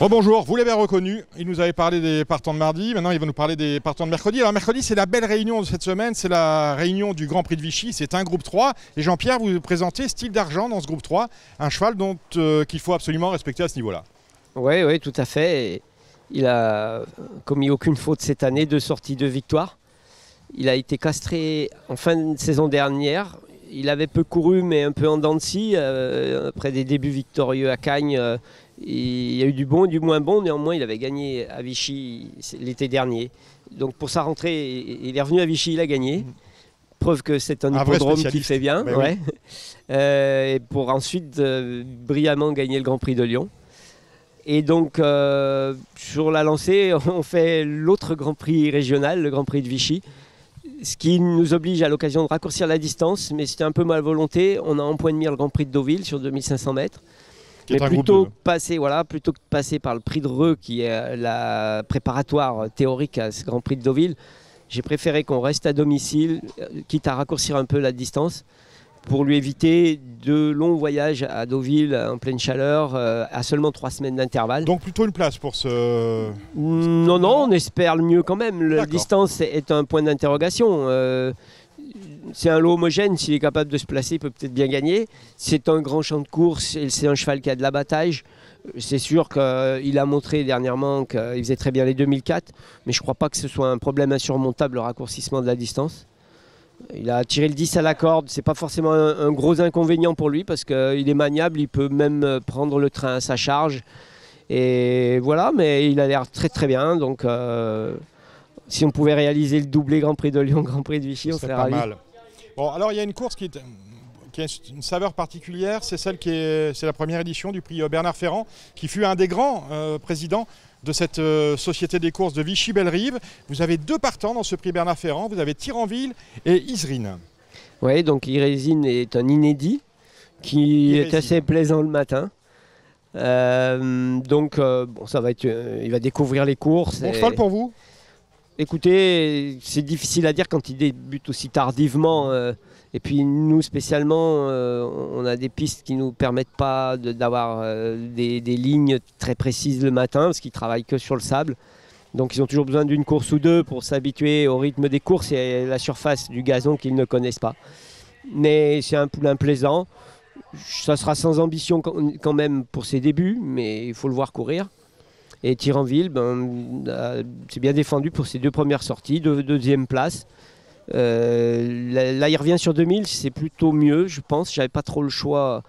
Bonjour, vous l'avez reconnu, il nous avait parlé des partants de mardi, maintenant il va nous parler des partants de mercredi. Alors mercredi c'est la belle réunion de cette semaine, c'est la réunion du Grand Prix de Vichy, c'est un groupe 3. Et Jean-Pierre, vous présentez Style d'Argent dans ce groupe 3, un cheval dont euh, qu'il faut absolument respecter à ce niveau-là. Oui, oui, tout à fait. Il a commis aucune faute cette année, deux sorties de victoire. Il a été castré en fin de saison dernière. Il avait peu couru, mais un peu en dents de scie. Euh, après des débuts victorieux à Cagnes, euh, il y a eu du bon et du moins bon. Néanmoins, il avait gagné à Vichy l'été dernier. Donc pour sa rentrée, il est revenu à Vichy, il a gagné. Mhm. Preuve que c'est un, hippodrome qui fait bien. Ben euh, et pour ensuite brillamment gagner le Grand Prix de Lyon. Et donc, sur la lancée, on fait l'autre Grand Prix régional, le Grand Prix de Vichy ce qui nous oblige à l'occasion de raccourcir la distance, mais c'était un peu mal volonté. On a en point de mire le Grand Prix de Deauville sur 2500 mètres. mais plutôt, passer, voilà, plutôt que de passer par le prix de Reux, qui est la préparatoire théorique à ce Grand Prix de Deauville, j'ai préféré qu'on reste à domicile, euh, quitte à raccourcir un peu la distance pour lui éviter de longs voyages à Deauville en pleine chaleur euh, à seulement trois semaines d'intervalle. Donc plutôt une place pour ce... Non, non, on espère le mieux quand même. La distance est un point d'interrogation. Euh, c'est un lot homogène, s'il est capable de se placer, il peut peut-être bien gagner. C'est un grand champ de course et c'est un cheval qui a de la bataille. C'est sûr qu'il a montré dernièrement qu'il faisait très bien les 2004, mais je ne crois pas que ce soit un problème insurmontable le raccourcissement de la distance. Il a tiré le 10 à la corde, c'est pas forcément un, gros inconvénient pour lui parce qu'il est maniable, il peut même prendre le train à sa charge. Et voilà, mais il a l'air très très bien. Donc euh, si on pouvait réaliser le doublé Grand Prix de Lyon, Grand Prix de Vichy, on serait pas mal. Bon, alors il y a une course qui, qui a une saveur particulière, c'est celle qui est, c'est la première édition du prix Bernard Ferrand, qui fut un des grands euh, présidents de cette euh, société des courses de Vichy-Belle-Rive. Vous avez deux partants dans ce prix Bernard Ferrand, vous avez Tiranville et Isrine. Oui, donc Irésine est un inédit qui est assez plaisant le matin. Euh, donc euh, bon, ça va être, il va découvrir les courses. Bon cheval pour vous? Écoutez, c'est difficile à dire quand il débute aussi tardivement. Et puis nous spécialement, euh, on a des pistes qui ne nous permettent pas d'avoir euh, des, lignes très précises le matin, parce qu'ils travaillent que sur le sable. Donc ils ont toujours besoin d'une course ou deux pour s'habituer au rythme des courses et à la surface du gazon qu'ils ne connaissent pas. Mais c'est un poulain plaisant. Ça sera sans ambition quand même pour ses débuts, mais il faut le voir courir. Et Tiranville, ben, c'est bien défendu pour ses deux premières sorties, de deuxième place. Euh, là, il revient sur 2000, c'est plutôt mieux, je pense. J'avais pas trop le choix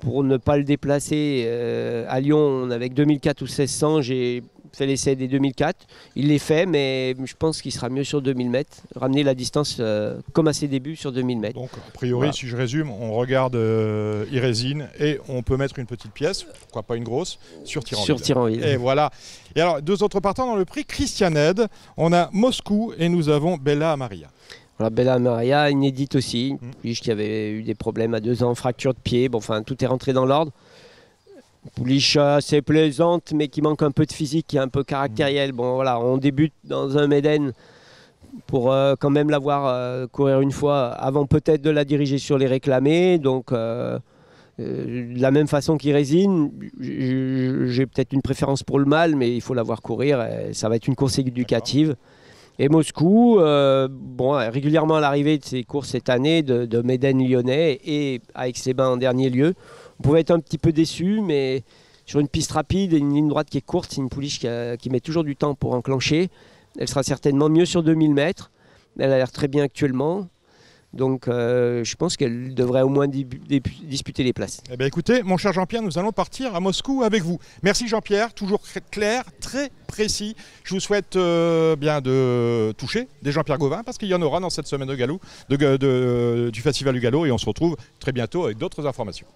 pour ne pas le déplacer. Euh, à Lyon, avec 2004 ou 1600, j'ai fait l'essai des 2004. Il l'est fait, mais je pense qu'il sera mieux sur 2000 mètres. Ramener la distance euh, comme à ses débuts sur 2000 mètres. Donc, a priori, si je résume, on regarde euh, Irésine et on peut mettre une petite pièce, pourquoi pas une grosse, sur Tiranville. Sur Tiranville. Et voilà. Et alors, deux autres partants dans le prix Christianed. On a Moscou et nous avons Bella Maria. Voilà, Bella Maria, inédite aussi, mmh. qui avait eu des problèmes à deux ans, fracture de pied, bon, enfin tout est rentré dans l'ordre. Pouliche assez plaisante, mais qui manque un peu de physique, qui est un peu caractériel. Bon voilà, on débute dans un Méden pour euh, quand même la voir euh, courir une fois avant peut-être de la diriger sur les réclamés. Donc euh, de la même façon qu'il résine, j'ai peut-être une préférence pour le mâle, mais il faut la voir courir. ça va être une course éducative. Et Moscou, régulièrement à l'arrivée de ces courses cette année de, de Méden lyonnais et à Aix-les-Bains en dernier lieu, on pouvait être un petit peu déçu, mais sur une piste rapide et une ligne droite qui est courte, c'est une pouliche qui, met toujours du temps pour enclencher. Elle sera certainement mieux sur 2000 mètres. Elle a l'air très bien actuellement. Donc euh, je pense qu'elle devrait au moins disputer les places. Eh bien, écoutez, mon cher Jean-Pierre, nous allons partir à Moscou avec vous. Merci Jean-Pierre, toujours clair, très précis. Je vous souhaite euh, bien de toucher des Jean-Pierre Gauvin parce qu'il y en aura dans cette semaine de galop, du Festival du Galop et on se retrouve très bientôt avec d'autres informations.